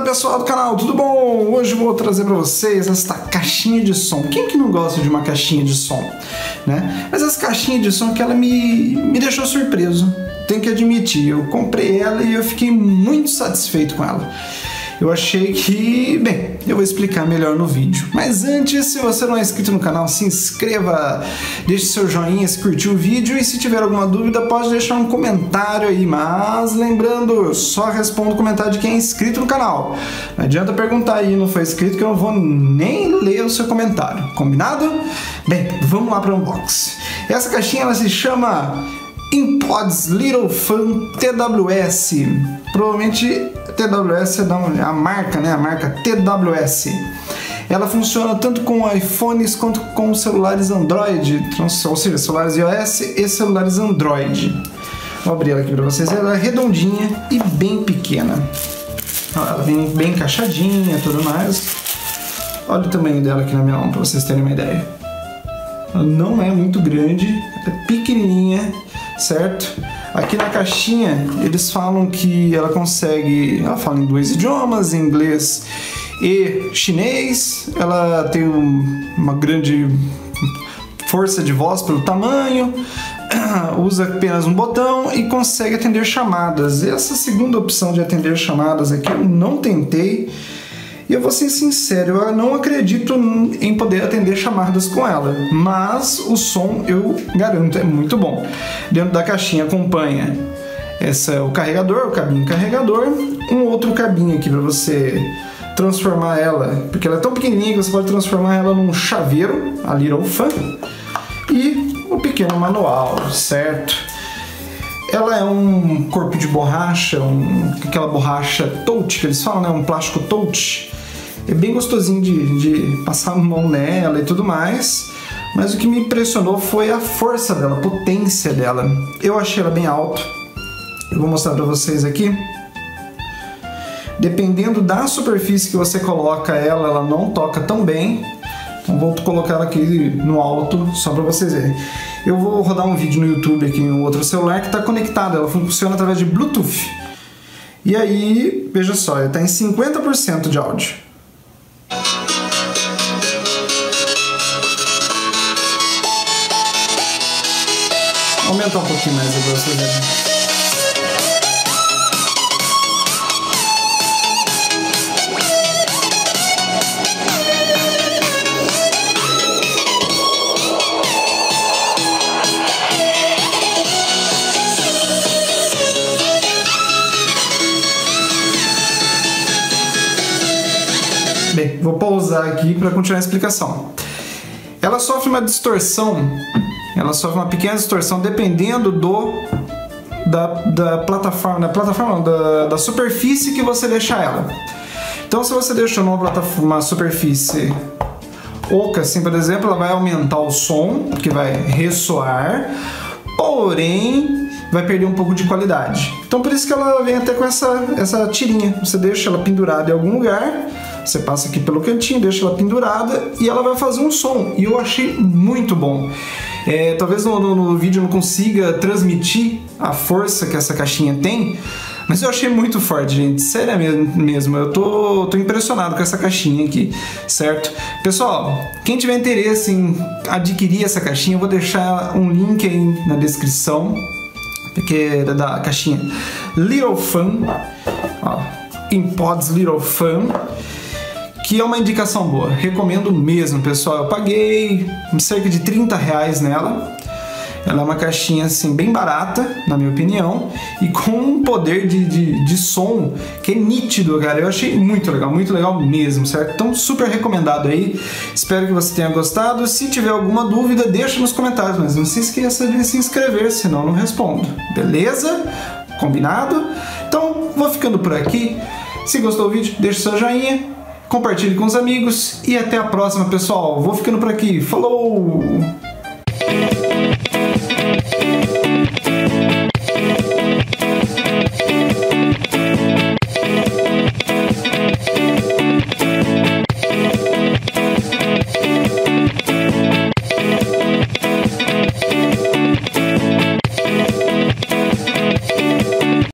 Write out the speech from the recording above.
Fala pessoal do canal, tudo bom? Hoje vou trazer para vocês esta caixinha de som. Quem que não gosta de uma caixinha de som, né? Mas essa caixinha de som que ela me, me deixou surpreso. Tenho que admitir, eu comprei ela e eu fiquei muito satisfeito com ela eu achei que, bem, eu vou explicar melhor no vídeo. Mas antes, se você não é inscrito no canal, se inscreva, deixe seu joinha se curtiu o vídeo e se tiver alguma dúvida pode deixar um comentário aí. Mas lembrando, eu só respondo comentário de quem é inscrito no canal. Não adianta perguntar aí não foi inscrito que eu não vou nem ler o seu comentário. Combinado? Bem, vamos lá para o unboxing. Essa caixinha ela se chama Impods Little Fun TWS. Provavelmente TWS é a marca, né? A marca TWS. Ela funciona tanto com iPhones quanto com celulares Android, ou seja, celulares iOS e celulares Android. Vou abrir ela aqui para vocês. Ela é redondinha e bem pequena. Ela vem bem encaixadinha tudo mais. Olha o tamanho dela aqui na minha mão para vocês terem uma ideia. Ela não é muito grande, é pequenininha, certo? Aqui na caixinha eles falam que ela consegue, ela fala em dois idiomas, inglês e chinês. Ela tem uma grande força de voz pelo tamanho, usa apenas um botão e consegue atender chamadas. Essa segunda opção de atender chamadas aqui eu não tentei e eu vou ser sincero, eu não acredito em poder atender chamadas com ela, mas o som eu garanto é muito bom. Dentro da caixinha acompanha esse é o carregador, o cabinho carregador, um outro cabinho aqui para você transformar ela, porque ela é tão pequenininha que você pode transformar ela num chaveiro, a Little Fan, e o um pequeno manual, certo? Ela é um corpo de borracha, um, aquela borracha touch que eles falam, né? Um plástico touch é bem gostosinho de, de passar a mão nela e tudo mais. Mas o que me impressionou foi a força dela, a potência dela. Eu achei ela bem alta. Eu vou mostrar para vocês aqui. Dependendo da superfície que você coloca ela, ela não toca tão bem. Então vou colocar ela aqui no alto só para vocês verem. Eu vou rodar um vídeo no YouTube aqui em outro celular que está conectado. Ela funciona através de Bluetooth. E aí, veja só, está em 50% de áudio. Aumentar um pouquinho mais a velocidade. Bem, vou pausar aqui para continuar a explicação. Ela sofre uma distorção ela sofre uma pequena distorção dependendo do da, da plataforma, da plataforma não, da, da superfície que você deixar ela. Então, se você deixou numa plataforma, uma superfície oca, assim, por exemplo, ela vai aumentar o som, que vai ressoar, porém vai perder um pouco de qualidade. Então, por isso que ela vem até com essa, essa tirinha. Você deixa ela pendurada em algum lugar, você passa aqui pelo cantinho, deixa ela pendurada e ela vai fazer um som. E eu achei muito bom. É, talvez no, no, no vídeo não consiga transmitir a força que essa caixinha tem, mas eu achei muito forte, gente. Sério mesmo. Eu tô, tô impressionado com essa caixinha aqui, certo? Pessoal, quem tiver interesse em adquirir essa caixinha, eu vou deixar um link aí na descrição. Porque é da caixinha Little Fun. Ó, Pods Little Fun que é uma indicação boa. Recomendo mesmo, pessoal. Eu paguei cerca de 30 reais nela. Ela é uma caixinha assim bem barata, na minha opinião, e com um poder de, de, de, som que é nítido, cara. Eu achei muito legal, muito legal mesmo, certo? Então, super recomendado aí. Espero que você tenha gostado. Se tiver alguma dúvida, deixa nos comentários, mas não se esqueça de se inscrever, senão não respondo. Beleza? Combinado? Então, vou ficando por aqui. Se gostou do vídeo, deixa seu joinha compartilhe com os amigos e até a próxima, pessoal. Vou ficando por aqui. Falou!